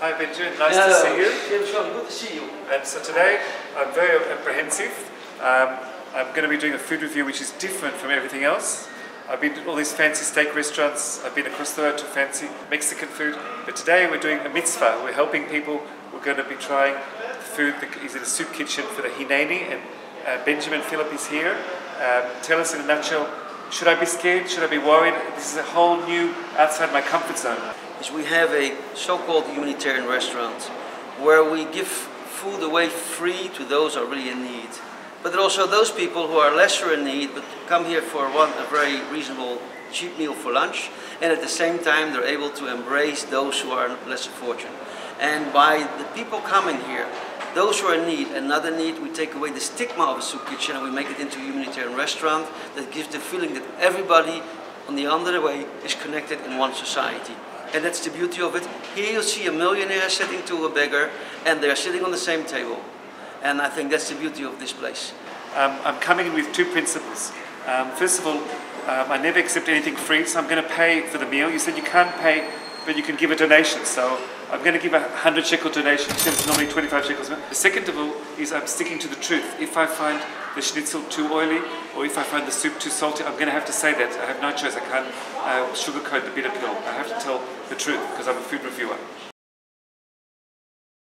Hi Benjamin, nice to see you. good to see you. And so today I'm very apprehensive. Um, I'm going to be doing a food review which is different from everything else. I've been to all these fancy steak restaurants, I've been across the road to fancy Mexican food, but today we're doing a mitzvah. We're helping people. We're going to be trying food that is in a soup kitchen for the Hineni, and uh, Benjamin Philip is here. Um, tell us in a nutshell should I be scared? Should I be worried? This is a whole new outside my comfort zone. Is we have a so-called humanitarian restaurant where we give food away free to those who are really in need. But also those people who are lesser in need but come here for one a very reasonable cheap meal for lunch and at the same time they're able to embrace those who are less fortunate. And by the people coming here, those who are in need another need, we take away the stigma of a soup kitchen and we make it into a humanitarian restaurant that gives the feeling that everybody on the other way is connected in one society. And that's the beauty of it. Here you see a millionaire sitting to a beggar and they're sitting on the same table. And I think that's the beauty of this place. Um, I'm coming in with two principles. Um, first of all, um, I never accept anything free, so I'm going to pay for the meal. You said you can't pay, but you can give a donation. So I'm going to give a 100 shekel donation. It's normally 25 shekels. The second of all is I'm sticking to the truth. If I find the schnitzel too oily or if I find the soup too salty, I'm going to have to say that. I have no choice. I can't uh, sugarcoat the bitter pill. I have to tell the truth because I'm a food reviewer.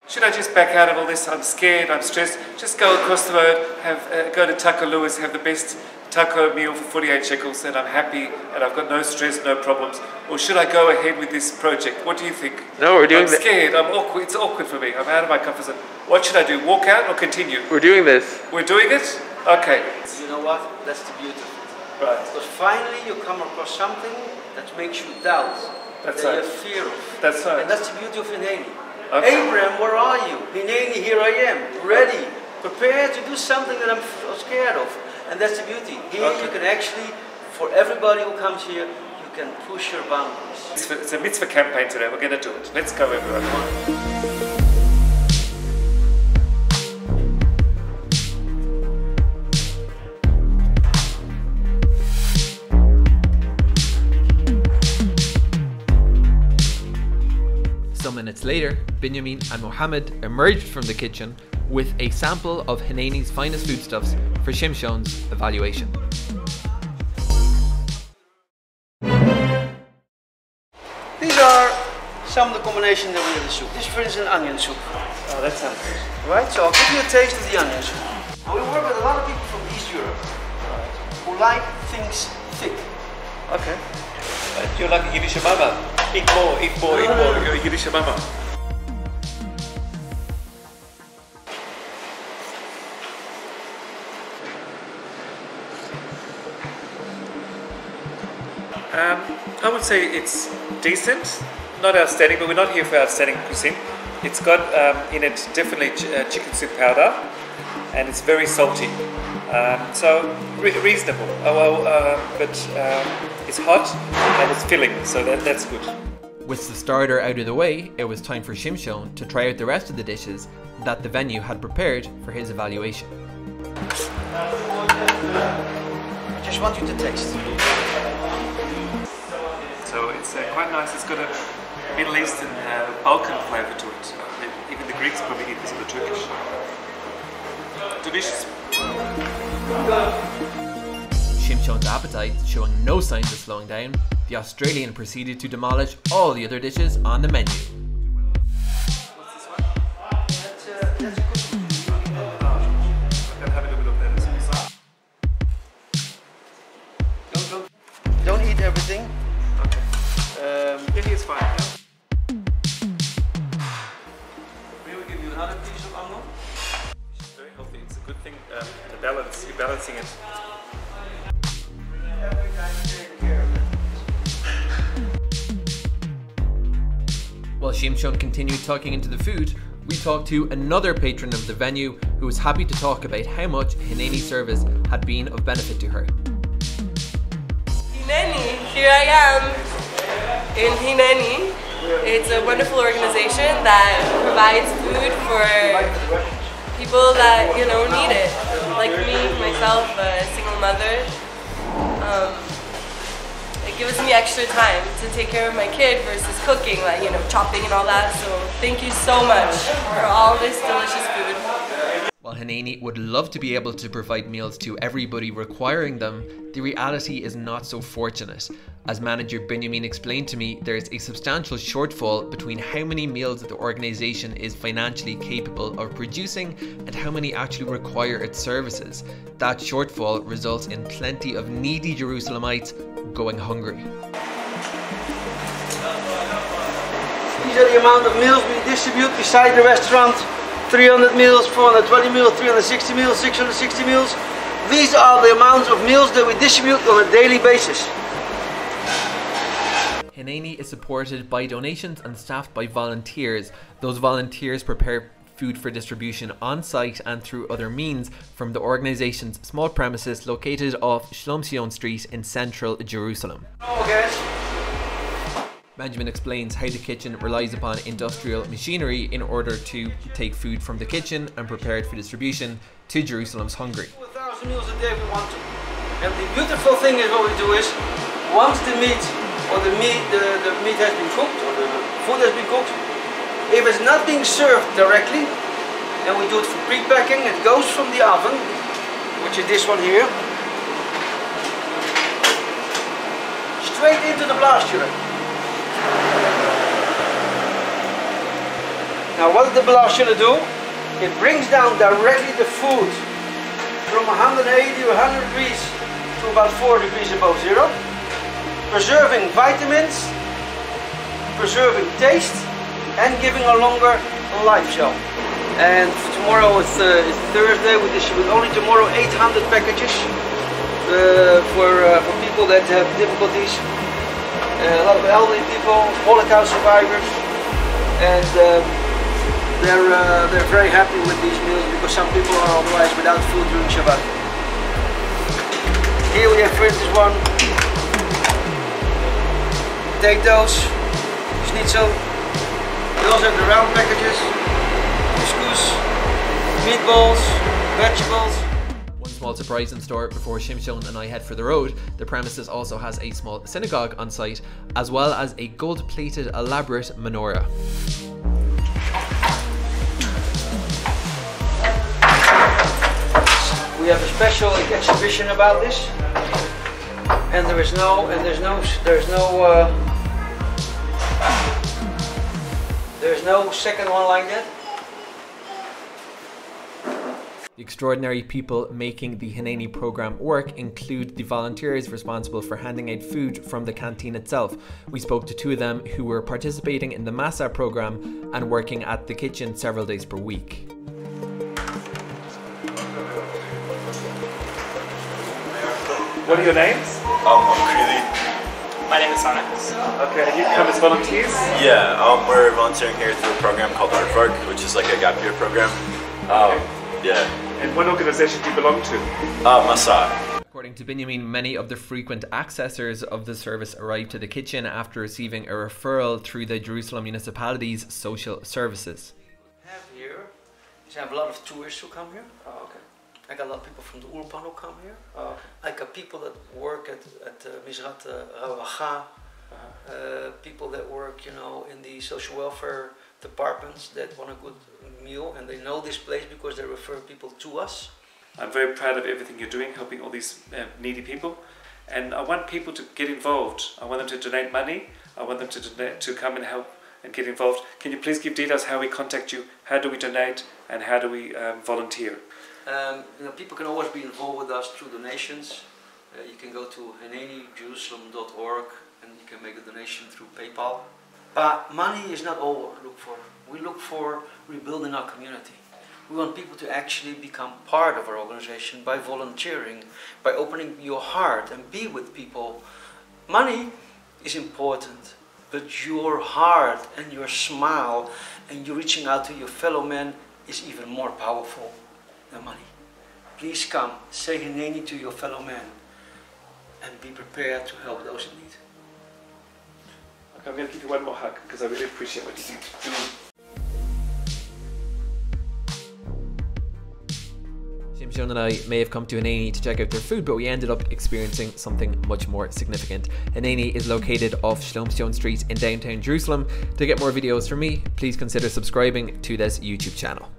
Should I just back out of all this? I'm scared, I'm stressed. Just go across the road, have uh, go to Taco Lewis, have the best taco meal for 48 shekels, and I'm happy and I've got no stress, no problems. Or should I go ahead with this project? What do you think? No, we're doing I'm thi- scared. I'm awkward. It's awkward for me. I'm out of my comfort zone. What should I do? Walk out or continue? We're doing this. We're doing it. Okay. You know what? That's the beauty of it. Right. Because finally you come across something that makes you doubt. That's that right. you fear of. That's right. And that's the beauty of Hineni. Okay. Abraham, where are you? Hineni, here I am, ready, prepared to do something that I'm scared of. And that's the beauty. Here Okay. you can actually, for everybody who comes here, you can push your boundaries. It's a- It's a mitzvah campaign today. We're going to do it. Let's go, everyone. Some minutes later, Benjamin and Mohammed emerged from the kitchen with a sample of Hineni's finest foodstuffs for Shimshon's evaluation. These are some of the combinations that we have in the soup. This, for instance, onion soup. Oh, that sounds good. Right, so I'll give you a taste of the onion soup. Now, we work with a lot of people from East Europe who like things thick. Okay. Uh, you're like a Yiddish mama. Eat more, eat more, eat more. Uh, you're a Yiddish mama. Would say it's decent, not outstanding, but we're not here for outstanding cuisine. It's got um, in it definitely ch- uh, chicken soup powder, and it's very salty. Um, so re- reasonable. Oh, well, uh, but um, it's hot and it's filling, so that, that's good. With the starter out of the way, it was time for Shimshon to try out the rest of the dishes that the venue had prepared for his evaluation. I just want you to taste. Uh, quite nice. It's got a Middle Eastern uh, Balkan flavour to it. Uh, even the Greeks probably eat this, or the Turkish. Delicious. Shimshon's appetite showing no signs of slowing down, the Australian proceeded to demolish all the other dishes on the menu. Um, Yeah, it's fine. Yeah. we will give you another piece of onion. It's very healthy. It's a good thing um, to balance. You're balancing it. Every time take care of it. While Shimshon continued talking into the food, we talked to another patron of the venue who was happy to talk about how much Hineni service had been of benefit to her. Hineni, here I am in Hineni. It's a wonderful organization that provides food for people that you know need it, like me, myself, a single mother. Um, it gives me extra time to take care of my kid versus cooking, like you know, chopping and all that. So thank you so much for all this delicious food. While Hineni would love to be able to provide meals to everybody requiring them, the reality is not so fortunate. As manager Benjamin explained to me, there is a substantial shortfall between how many meals the organisation is financially capable of producing and how many actually require its services. That shortfall results in plenty of needy Jerusalemites going hungry. These are the amount of meals we distribute beside the restaurant. 300 meals, 420 meals, 360 meals, 660 meals. These are the amounts of meals that we distribute on a daily basis. Hineni is supported by donations and staffed by volunteers. Those volunteers prepare food for distribution on site and through other means from the organization's small premises located off Shlomtzion Street in central Jerusalem. Okay. Benjamin explains how the kitchen relies upon industrial machinery in order to take food from the kitchen and prepare it for distribution to Jerusalem's hungry. 1,000 meals a day we want to. And the beautiful thing is what we do is, once the meat or the meat, the, the meat has been cooked or the food has been cooked, if it's not being served directly, then we do it for pre-packing, it goes from the oven, which is this one here, straight into the blast Now what the blast unit do? It brings down directly the food from 180 or 100 degrees to about 4 degrees above zero, preserving vitamins, preserving taste, and giving a longer life shelf. And tomorrow is, uh, is Thursday, we distribute only tomorrow 800 packages uh, for, uh, for people that have difficulties. Uh, a lot of elderly people, Holocaust survivors, and um, they're, uh, they're very happy with these meals because some people are otherwise without food during Shabbat. Here we have for instance one Take those, schnitzel, we also have the round packages, couscous, meatballs, vegetables. One small surprise in store before Shimshon and I head for the road, the premises also has a small synagogue on site, as well as a gold plated elaborate menorah. We have a special exhibition about this, and there is no, and there's no, there's no, uh, there's no second one like that. The extraordinary people making the Hineni program work include the volunteers responsible for handing out food from the canteen itself. We spoke to two of them who were participating in the Masa program and working at the kitchen several days per week. What are your names? Um, I'm Creeley. My name is Sonic. Okay, and you come as volunteers? Yeah, um, we're volunteering here through a program called Aardvark, which is like a gap year program. Um, yeah. And what organization do you belong to? Uh, Masa. According to Benjamin, many of the frequent accessors of the service arrive to the kitchen after receiving a referral through the Jerusalem municipality's social services. have here is I have a lot of tourists who come here. Oh, okay. I got a lot of people from the Ulpan who come here. Oh, I got people that work at at uh, Mizrat uh, Ravacha, uh, people that work, you know, in the social welfare departments that want a good meal and they know this place because they refer people to us. I'm very proud of everything you're doing, helping all these uh, needy people. And I want people to get involved. I want them to donate money. I want them to donate, to come and help and get involved. Can you please give details how we contact you? How do we donate? And how do we um, volunteer? Um, you know, people can always be involved with us through donations. Uh, you can go to hinenijerusalem.org and you can make a donation through PayPal. But money is not all we look for. We look for rebuilding our community. We want people to actually become part of our organization by volunteering, by opening your heart and be with people. Money is important, but your heart and your smile and you reaching out to your fellow man is even more powerful than money. Please come, say Hineni to your fellow man and be prepared to help those in need. Okay, I'm going to give you one more hug because I really appreciate what you do. Shimshon and I may have come to Hineni to check out their food, but we ended up experiencing something much more significant. Hineni is located off Shlomtzion Street in downtown Jerusalem. To get more videos from me, please consider subscribing to this YouTube channel.